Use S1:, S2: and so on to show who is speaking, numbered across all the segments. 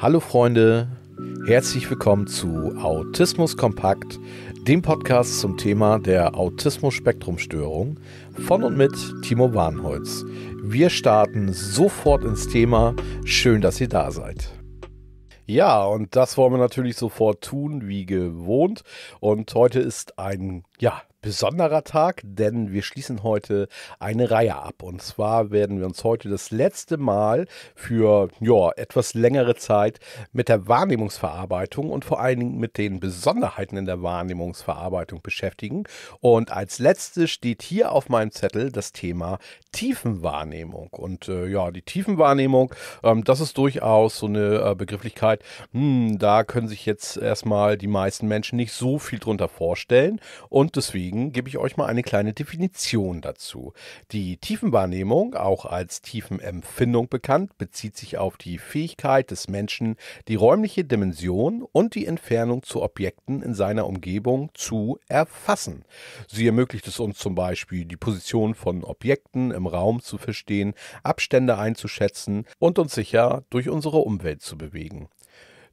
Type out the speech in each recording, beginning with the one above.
S1: Hallo Freunde, herzlich willkommen zu Autismus Kompakt, dem Podcast zum Thema der Autismus-Spektrum-Störung von und mit Timo Warnholz. Wir starten sofort ins Thema. Schön, dass ihr da seid. Ja, und das wollen wir natürlich sofort tun, wie gewohnt. Und heute ist ein, ja, besonderer Tag, denn wir schließen heute eine Reihe ab. Und zwar werden wir uns heute das letzte Mal für ja, etwas längere Zeit mit der Wahrnehmungsverarbeitung und vor allen Dingen mit den Besonderheiten in der Wahrnehmungsverarbeitung beschäftigen. Und als letztes steht hier auf meinem Zettel das Thema Tiefenwahrnehmung. Und äh, ja, die Tiefenwahrnehmung, ähm, das ist durchaus so eine äh, Begrifflichkeit, hm, da können sich jetzt erstmal die meisten Menschen nicht so viel drunter vorstellen. Und deswegen deswegen gebe ich euch mal eine kleine Definition dazu. Die Tiefenwahrnehmung, auch als Tiefenempfindung bekannt, bezieht sich auf die Fähigkeit des Menschen, die räumliche Dimension und die Entfernung zu Objekten in seiner Umgebung zu erfassen. Sie ermöglicht es uns zum Beispiel, die Position von Objekten im Raum zu verstehen, Abstände einzuschätzen und uns sicher durch unsere Umwelt zu bewegen.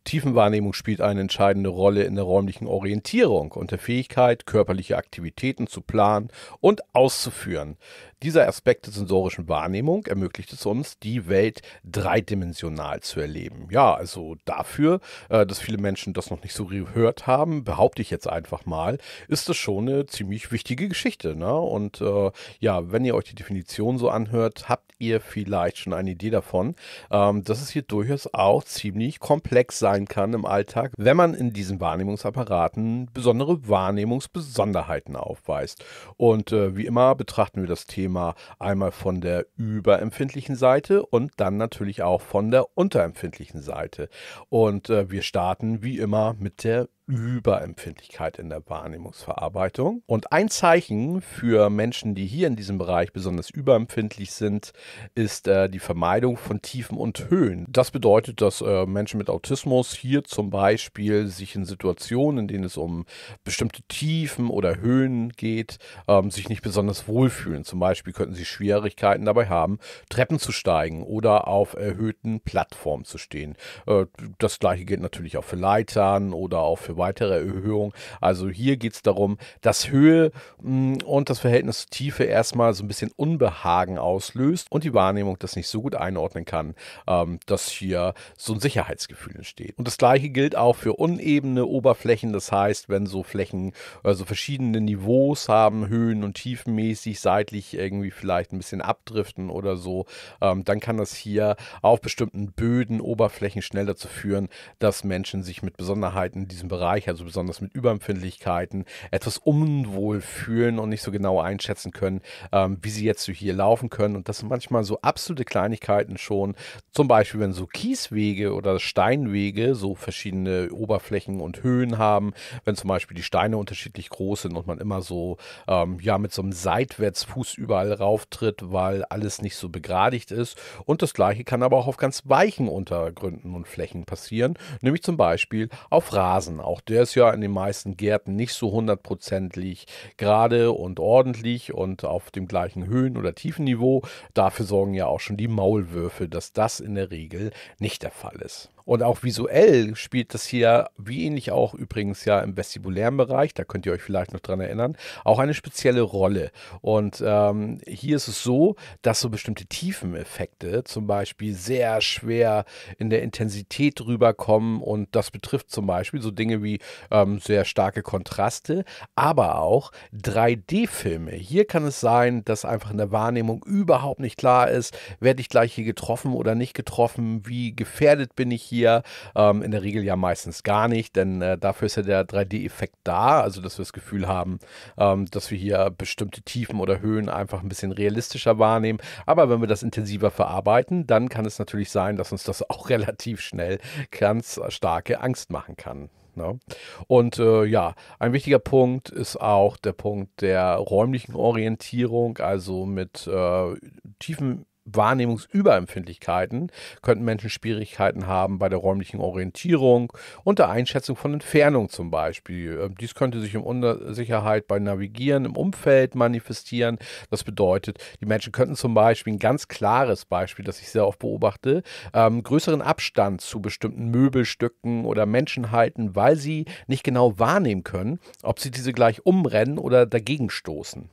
S1: Tiefenwahrnehmung spielt eine entscheidende Rolle in der räumlichen Orientierung und der Fähigkeit, körperliche Aktivitäten zu planen und auszuführen. Dieser Aspekt der sensorischen Wahrnehmung ermöglicht es uns, die Welt dreidimensional zu erleben. Ja, also dafür, äh, dass viele Menschen das noch nicht so gehört haben, behaupte ich jetzt einfach mal, ist das schon eine ziemlich wichtige Geschichte. Ne? Und äh, ja, wenn ihr euch die Definition so anhört, habt ihr vielleicht schon eine Idee davon, ähm, dass es hier durchaus auch ziemlich komplex sein kann im Alltag, wenn man in diesen Wahrnehmungsapparaten besondere Wahrnehmungsbesonderheiten aufweist. Und äh, wie immer betrachten wir das Thema einmal von der überempfindlichen Seite und dann natürlich auch von der unterempfindlichen Seite. Und äh, wir starten wie immer mit der Überempfindlichkeit in der Wahrnehmungsverarbeitung. Und ein Zeichen für Menschen, die hier in diesem Bereich besonders überempfindlich sind, ist äh, die Vermeidung von Tiefen und Höhen. Das bedeutet, dass äh, Menschen mit Autismus hier zum Beispiel sich in Situationen, in denen es um bestimmte Tiefen oder Höhen geht, ähm, sich nicht besonders wohlfühlen. Zum Beispiel könnten sie Schwierigkeiten dabei haben, Treppen zu steigen oder auf erhöhten Plattformen zu stehen. Äh, das gleiche gilt natürlich auch für Leitern oder auch für weitere Erhöhung. Also hier geht es darum, dass Höhe mh, mm, und das Verhältnis zur Tiefe erstmal so ein bisschen Unbehagen auslöst und die Wahrnehmung das nicht so gut einordnen kann, ähm, dass hier so ein Sicherheitsgefühl entsteht. Und das gleiche gilt auch für unebene Oberflächen. Das heißt, wenn so Flächen also verschiedene Niveaus haben, Höhen und Tiefenmäßig, seitlich irgendwie vielleicht ein bisschen abdriften oder so, ähm, dann kann das hier auf bestimmten Böden, Oberflächen schnell dazu führen, dass Menschen sich mit Besonderheiten in diesem Bereich Bereich, also besonders mit Überempfindlichkeiten, etwas unwohl fühlen und nicht so genau einschätzen können, ähm, wie sie jetzt so hier laufen können. Und das sind manchmal so absolute Kleinigkeiten schon. Zum Beispiel, wenn so Kieswege oder Steinwege so verschiedene Oberflächen und Höhen haben, wenn zum Beispiel die Steine unterschiedlich groß sind und man immer so ähm, ja mit so einem Seitwärtsfuß überall rauftritt, weil alles nicht so begradigt ist. Und das gleiche kann aber auch auf ganz weichen Untergründen und Flächen passieren, nämlich zum Beispiel auf Rasen. Auch der ist ja in den meisten Gärten nicht so hundertprozentig gerade und ordentlich und auf dem gleichen Höhen- oder Tiefenniveau. Dafür sorgen ja auch schon die Maulwürfe, dass das in der Regel nicht der Fall ist. Und auch visuell spielt das hier, wie ähnlich auch übrigens ja im vestibulären Bereich, da könnt ihr euch vielleicht noch dran erinnern, auch eine spezielle Rolle. Und ähm, hier ist es so, dass so bestimmte Tiefeneffekte zum Beispiel sehr schwer in der Intensität rüberkommen. Und das betrifft zum Beispiel so Dinge wie ähm, sehr starke Kontraste, aber auch 3D-Filme. Hier kann es sein, dass einfach in der Wahrnehmung überhaupt nicht klar ist, werde ich gleich hier getroffen oder nicht getroffen, wie gefährdet bin ich hier hier. Ähm, in der Regel ja meistens gar nicht, denn äh, dafür ist ja der 3D-Effekt da, also dass wir das Gefühl haben, ähm, dass wir hier bestimmte Tiefen oder Höhen einfach ein bisschen realistischer wahrnehmen. Aber wenn wir das intensiver verarbeiten, dann kann es natürlich sein, dass uns das auch relativ schnell ganz starke Angst machen kann. Ne? Und äh, ja, ein wichtiger Punkt ist auch der Punkt der räumlichen Orientierung, also mit äh, tiefen Wahrnehmungsüberempfindlichkeiten könnten Menschen Schwierigkeiten haben bei der räumlichen Orientierung und der Einschätzung von Entfernung zum Beispiel. Ähm, dies könnte sich in Unsicherheit bei Navigieren im Umfeld manifestieren. Das bedeutet, die Menschen könnten zum Beispiel ein ganz klares Beispiel, das ich sehr oft beobachte, ähm, größeren Abstand zu bestimmten Möbelstücken oder Menschen halten, weil sie nicht genau wahrnehmen können, ob sie diese gleich umrennen oder dagegen stoßen.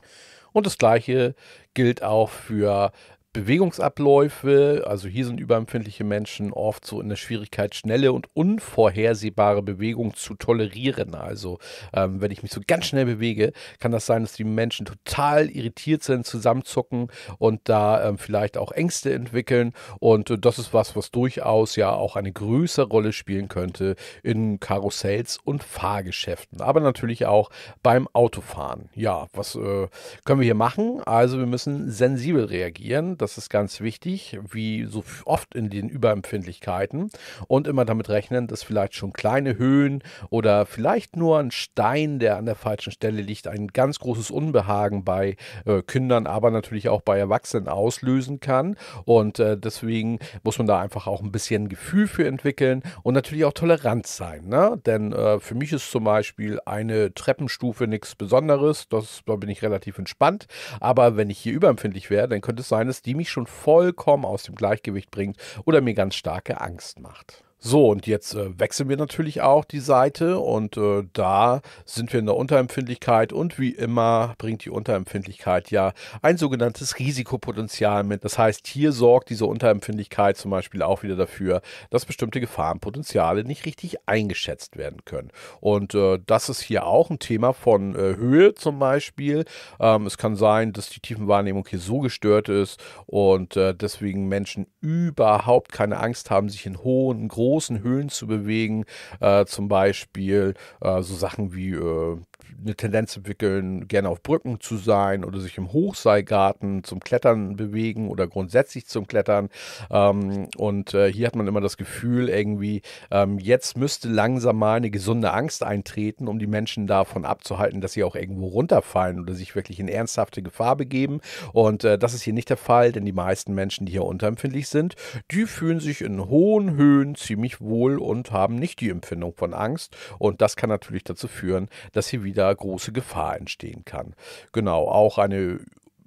S1: Und das gleiche gilt auch für Bewegungsabläufe, also hier sind überempfindliche Menschen oft so in der Schwierigkeit, schnelle und unvorhersehbare Bewegungen zu tolerieren. Also ähm, wenn ich mich so ganz schnell bewege, kann das sein, dass die Menschen total irritiert sind, zusammenzucken und da ähm, vielleicht auch Ängste entwickeln. Und äh, das ist was, was durchaus ja auch eine größere Rolle spielen könnte in Karussells und Fahrgeschäften, aber natürlich auch beim Autofahren. Ja, was äh, können wir hier machen? Also wir müssen sensibel reagieren das ist ganz wichtig, wie so oft in den Überempfindlichkeiten. Und immer damit rechnen, dass vielleicht schon kleine Höhen oder vielleicht nur ein Stein, der an der falschen Stelle liegt, ein ganz großes Unbehagen bei äh, Kindern, aber natürlich auch bei Erwachsenen auslösen kann. Und äh, deswegen muss man da einfach auch ein bisschen Gefühl für entwickeln und natürlich auch Toleranz sein. Ne? Denn äh, für mich ist zum Beispiel eine Treppenstufe nichts Besonderes. Das, da bin ich relativ entspannt. Aber wenn ich hier überempfindlich wäre, dann könnte es sein, dass die die mich schon vollkommen aus dem Gleichgewicht bringt oder mir ganz starke Angst macht. So, und jetzt äh, wechseln wir natürlich auch die Seite und äh, da sind wir in der Unterempfindlichkeit und wie immer bringt die Unterempfindlichkeit ja ein sogenanntes Risikopotenzial mit. Das heißt, hier sorgt diese Unterempfindlichkeit zum Beispiel auch wieder dafür, dass bestimmte Gefahrenpotenziale nicht richtig eingeschätzt werden können. Und äh, das ist hier auch ein Thema von äh, Höhe zum Beispiel. Ähm, es kann sein, dass die Tiefenwahrnehmung hier so gestört ist und äh, deswegen Menschen überhaupt keine Angst haben, sich in hohen, großen großen Höhen zu bewegen. Äh, zum Beispiel äh, so Sachen wie äh, eine Tendenz entwickeln, gerne auf Brücken zu sein oder sich im Hochseilgarten zum Klettern bewegen oder grundsätzlich zum Klettern. Ähm, und äh, hier hat man immer das Gefühl, irgendwie, ähm, jetzt müsste langsam mal eine gesunde Angst eintreten, um die Menschen davon abzuhalten, dass sie auch irgendwo runterfallen oder sich wirklich in ernsthafte Gefahr begeben. Und äh, das ist hier nicht der Fall, denn die meisten Menschen, die hier unterempfindlich sind, die fühlen sich in hohen Höhen ziemlich wohl und haben nicht die Empfindung von Angst. Und das kann natürlich dazu führen, dass sie wieder große Gefahr entstehen kann. Genau, auch eine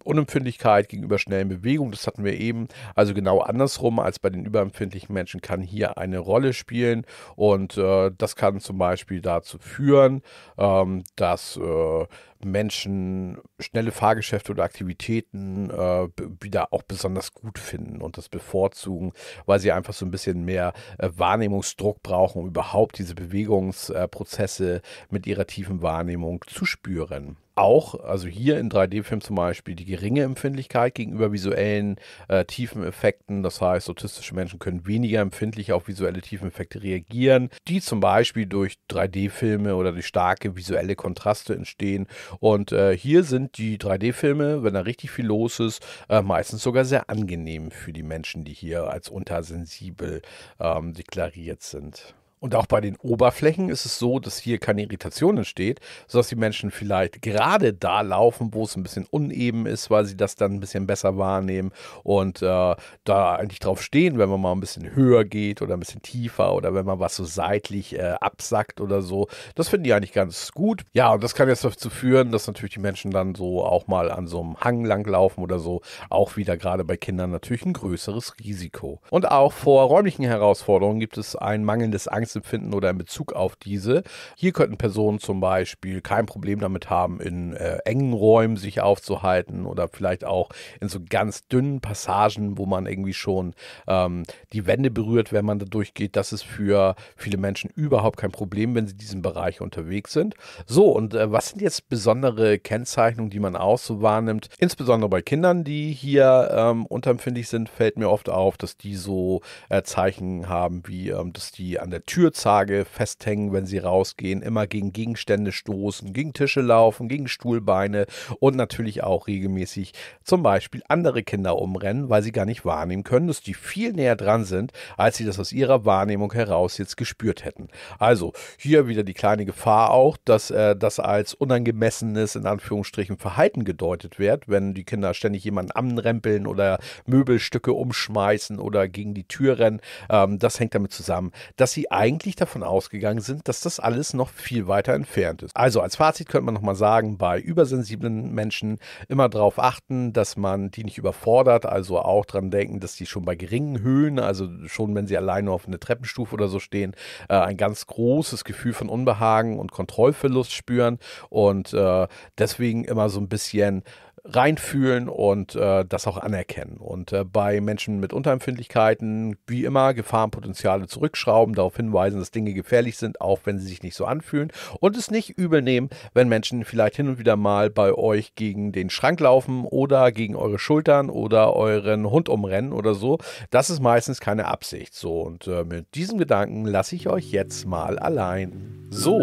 S1: Unempfindlichkeit gegenüber schnellen Bewegungen, das hatten wir eben. Also genau andersrum als bei den überempfindlichen Menschen kann hier eine Rolle spielen und äh, das kann zum Beispiel dazu führen, ähm, dass äh, Menschen schnelle Fahrgeschäfte oder Aktivitäten äh, wieder auch besonders gut finden und das bevorzugen, weil sie einfach so ein bisschen mehr äh, Wahrnehmungsdruck brauchen, um überhaupt diese Bewegungsprozesse mit ihrer tiefen Wahrnehmung zu spüren auch, also hier in 3D-Film zum Beispiel, die geringe Empfindlichkeit gegenüber visuellen äh, Tiefeneffekten. Das heißt, autistische Menschen können weniger empfindlich auf visuelle Tiefeneffekte reagieren, die zum Beispiel durch 3D-Filme oder durch starke visuelle Kontraste entstehen. Und äh, hier sind die 3D-Filme, wenn da richtig viel los ist, äh, meistens sogar sehr angenehm für die Menschen, die hier als untersensibel ähm, deklariert sind. Und auch bei den Oberflächen ist es so, dass hier keine Irritation entsteht, sodass die Menschen vielleicht gerade da laufen, wo es ein bisschen uneben ist, weil sie das dann ein bisschen besser wahrnehmen und äh, da eigentlich drauf stehen, wenn man mal ein bisschen höher geht oder ein bisschen tiefer oder wenn man was so seitlich äh, absackt oder so. Das finden die eigentlich ganz gut. Ja, und das kann jetzt dazu führen, dass natürlich die Menschen dann so auch mal an so einem Hang langlaufen oder so. Auch wieder gerade bei Kindern natürlich ein größeres Risiko. Und auch vor räumlichen Herausforderungen gibt es ein mangelndes Angst Angstempfinden oder in Bezug auf diese. Hier könnten Personen zum Beispiel kein Problem damit haben, in äh, engen Räumen sich aufzuhalten oder vielleicht auch in so ganz dünnen Passagen, wo man irgendwie schon ähm, die Wände berührt, wenn man da durchgeht. Das ist für viele Menschen überhaupt kein Problem, wenn sie in diesem Bereich unterwegs sind. So, und äh, was sind jetzt besondere Kennzeichnungen, die man auch so wahrnimmt? Insbesondere bei Kindern, die hier ähm, unterempfindlich sind, fällt mir oft auf, dass die so äh, Zeichen haben, wie ähm, dass die an der Tür Türzage festhängen, wenn sie rausgehen, immer gegen Gegenstände stoßen, gegen Tische laufen, gegen Stuhlbeine und natürlich auch regelmäßig zum Beispiel andere Kinder umrennen, weil sie gar nicht wahrnehmen können, dass die viel näher dran sind, als sie das aus ihrer Wahrnehmung heraus jetzt gespürt hätten. Also hier wieder die kleine Gefahr auch, dass äh, das als unangemessenes, in Anführungsstrichen, Verhalten gedeutet wird, wenn die Kinder ständig jemanden anrempeln oder Möbelstücke umschmeißen oder gegen die Tür rennen. Ähm, das hängt damit zusammen, dass sie eigentlich davon ausgegangen sind, dass das alles noch viel weiter entfernt ist. Also als Fazit könnte man nochmal sagen, bei übersensiblen Menschen immer darauf achten, dass man die nicht überfordert, also auch daran denken, dass die schon bei geringen Höhen, also schon wenn sie alleine auf einer Treppenstufe oder so stehen, äh, ein ganz großes Gefühl von Unbehagen und Kontrollverlust spüren und äh, deswegen immer so ein bisschen reinfühlen und äh, das auch anerkennen. Und äh, bei Menschen mit Unterempfindlichkeiten, wie immer, Gefahrenpotenziale zurückschrauben, darauf hinweisen, dass Dinge gefährlich sind, auch wenn sie sich nicht so anfühlen. Und es nicht übel nehmen, wenn Menschen vielleicht hin und wieder mal bei euch gegen den Schrank laufen oder gegen eure Schultern oder euren Hund umrennen oder so. Das ist meistens keine Absicht. So, und äh, mit diesem Gedanken lasse ich euch jetzt mal allein. So,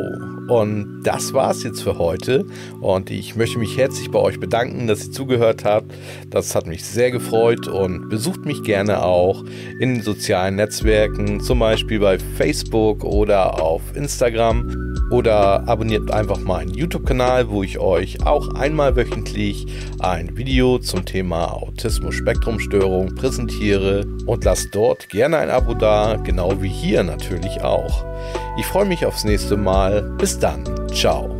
S1: und das war's jetzt für heute. Und ich möchte mich herzlich bei euch bedanken, dass ihr zugehört habt. Das hat mich sehr gefreut und besucht mich gerne auch in sozialen Netzwerken, zum Beispiel bei Facebook oder auf Instagram. Oder abonniert einfach meinen YouTube-Kanal, wo ich euch auch einmal wöchentlich ein Video zum Thema Autismus-Spektrum-Störung präsentiere. Und lasst dort gerne ein Abo da, genau wie hier natürlich auch. Ich freue mich aufs nächste Mal. Bis dann. Ciao.